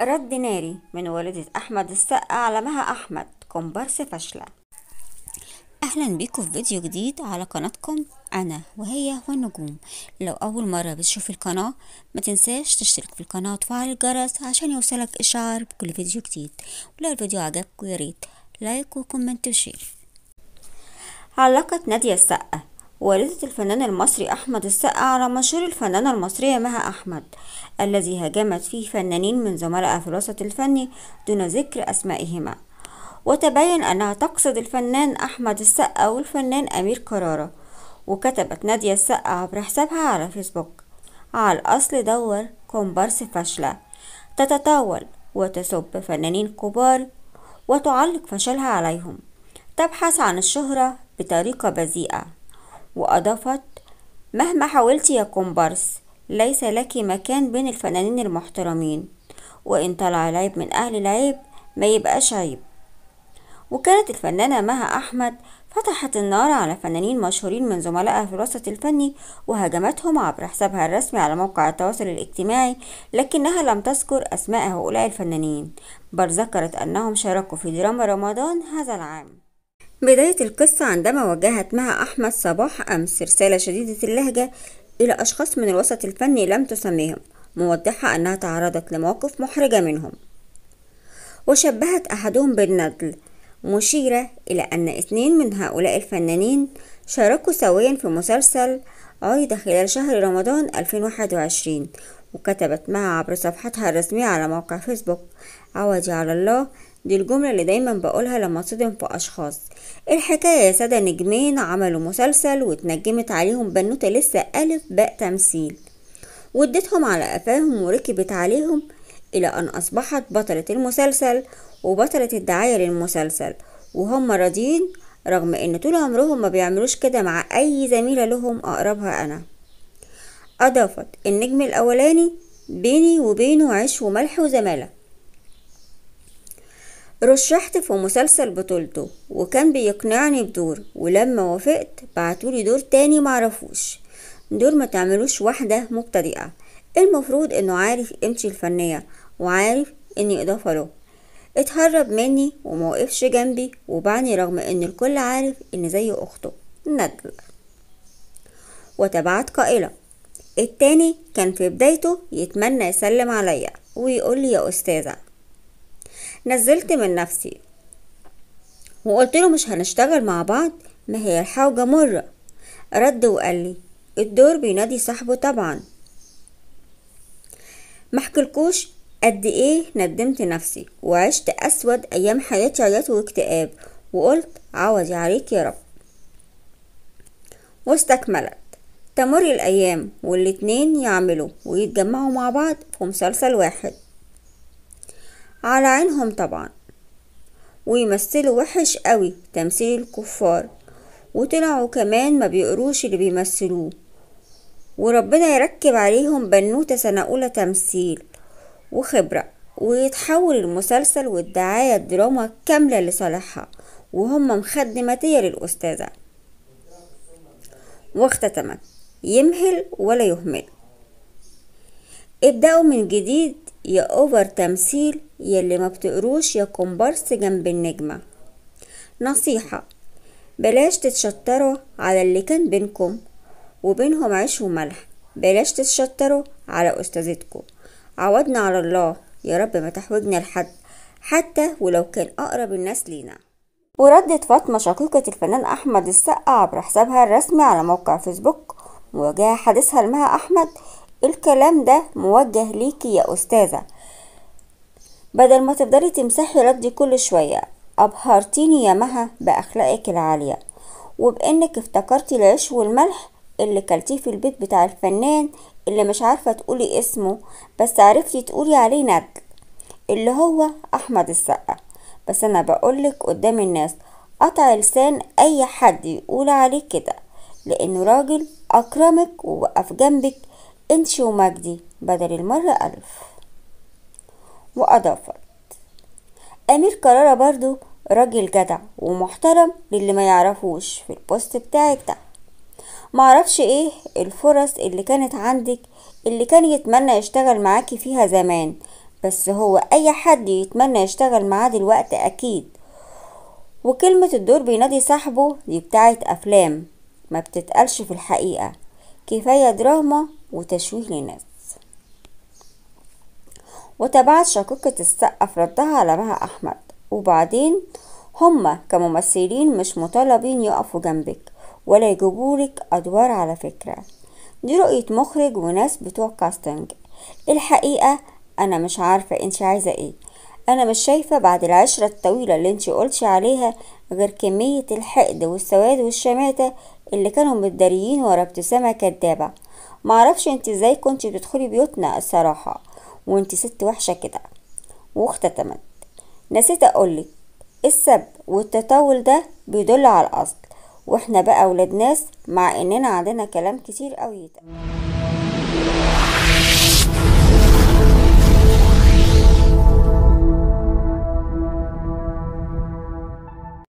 رد ناري من والدة أحمد السقا على مها أحمد كومبارس فاشلة أهلا بيكم في فيديو جديد على قناتكم أنا وهي والنجوم. لو أول مرة بتشوف القناة ما تنساش تشترك في القناة وتفعل الجرس عشان يوصلك إشعار بكل فيديو جديد. ولو الفيديو عجبكم ياريت like و comment و share. علقت نادية السقا. والدة الفنان المصري أحمد السقا على مشهور الفنانة المصرية مها أحمد الذي هاجمت فيه فنانين من زملائها في الوسط الفني دون ذكر أسمائهما. وتبين أنها تقصد الفنان أحمد السقا والفنان أمير كرارة. وكتبت نادية السقا عبر حسابها على فيسبوك على الأصل دور كومبارس فاشلة تتطاول وتسب فنانين كبار وتعلق فشلها عليهم. تبحث عن الشهرة بطريقة بذيئة. وأضافت مهما حاولت يا كومبارس ليس لك مكان بين الفنانين المحترمين وإن طلع العيب من أهل العيب ما يبقاش عيب. وكانت الفنانة مها أحمد فتحت النار على فنانين مشهورين من زملائها في الوسط الفني وهاجمتهم عبر حسابها الرسمي على موقع التواصل الاجتماعي لكنها لم تذكر أسماء هؤلاء الفنانين بل ذكرت أنهم شاركوا في دراما رمضان هذا العام. بداية القصة عندما وجهت مها أحمد صباح أمس رسالة شديدة اللهجة إلى أشخاص من الوسط الفني لم تسميهم موضحة أنها تعرضت لمواقف محرجة منهم. وشبهت أحدهم بالندل مشيرة إلى أن اثنين من هؤلاء الفنانين شاركوا سويا في مسلسل عرض خلال شهر رمضان 2021 وكتبت معها عبر صفحتها الرسمية على موقع فيسبوك. عوضي على الله دي الجملة اللي دايما بقولها لما اتصدم في أشخاص. الحكاية يا سادة نجمين عملوا مسلسل واتنجمت عليهم بنوتة لسه ألف باء تمثيل. واديتهم على قفاهم وركبت عليهم إلى أن أصبحت بطلة المسلسل وبطلة الدعاية للمسلسل. وهم راضيين رغم إن طول عمرهم ما بيعملوش كده مع أي زميلة لهم أقربها أنا. أضافت النجم الأولاني بيني وبينه عيش وملح وزمالة. رشحت في مسلسل بطولته وكان بيقنعني بدور ولما وافقت بعتولي دور تاني معرفوش. دور ما تعملوش واحدة مبتدئة. المفروض إنه عارف قيمتي الفنية وعارف إني إضافة له. اتهرب مني وموقفش جنبي وبعني رغم إن الكل عارف إن زي أخته ندل وتبعت قائلة. التاني كان في بدايته يتمنى يسلم عليا ويقول لي يا أستاذة نزلت من نفسي. وقلت له مش هنشتغل مع بعض؟ ما هي الحوجة مرة. رد وقال لي الدور بينادي صاحبه طبعا. محكلكوش قد إيه ندمت نفسي وعشت أسود أيام حياتي عياط واكتئاب. وقلت عوضي عليك يا رب. واستكملت. تمر الأيام والاتنين يعملوا ويتجمعوا مع بعض في مسلسل واحد. على عينهم طبعا ويمثلوا وحش قوي تمثيل الكفار وطلعوا كمان ما بيقروش اللي بيمثلوه وربنا يركب عليهم بنوتة سنة أولى تمثيل وخبرة ويتحول المسلسل والدعاية الدراما كاملة لصالحها وهم مخدماتية للأستاذة. واختتمت يمهل ولا يهمل. ابدأوا من جديد يا أوفر تمثيل يلي ما بتقروش يا كومبارس جنب النجمة نصيحة بلاش تتشطروا على اللي كان بينكم وبينهم عيش وملح. بلاش تتشطروا على أستاذتكم. عودنا على الله يا رب ما تحوجنا لحد حتى ولو كان أقرب الناس لينا. وردت فاطمة شقيقة الفنان أحمد السقا عبر حسابها الرسمي على موقع فيسبوك مواجهة حديثها لمها أحمد الكلام ده موجه ليكي يا أستاذة. بدل ما تفضلي تمسحي ردي كل شوية أبهرتيني يا مها بأخلاقك العالية وبإنك افتكرتي العيش والملح اللي كلتيه في البيت بتاع الفنان اللي مش عارفة تقولي اسمه بس عرفتي تقولي عليه ندل اللي هو أحمد السقا. بس أنا بقولك قدام الناس قطع لسان أي حد يقول عليه كده لأنه راجل أكرمك ووقف جنبك انتي ومجدي بدل المرة ألف. وأضافت أمير كرارة برضو راجل جدع ومحترم للي ما يعرفوش في البوست بتاعك ده. معرفش إيه الفرص اللي كانت عندك اللي كان يتمنى يشتغل معاكي فيها زمان بس هو أي حد يتمنى يشتغل معاه دلوقتي أكيد. وكلمة الدور بينادي صاحبه دي بتاعت أفلام ما بتتقالش في الحقيقة. كفاية دراما وتشويه للناس. وتابعت شقيقة السقا ردها على مها أحمد. وبعدين هما كممثلين مش مطالبين يقفوا جنبك ولا يجيبولك أدوار على فكرة. دي رؤية مخرج وناس بتوع كاستنج الحقيقة أنا مش عارفة انت عايزة إيه. أنا مش شايفة بعد العشرة الطويلة اللي انت قلتي عليها غير كمية الحقد والسواد والشماتة اللي كانوا متداريين ورا ابتسامة كدابة. معرفش انت إزاي كنت بتدخلي بيوتنا الصراحة وانت ست وحشة كده. واختتمت نسيت أقولك السب والتطاول ده بيدل على الأصل. وإحنا بقى ولاد ناس مع إننا عندنا كلام كتير قوي يتقال.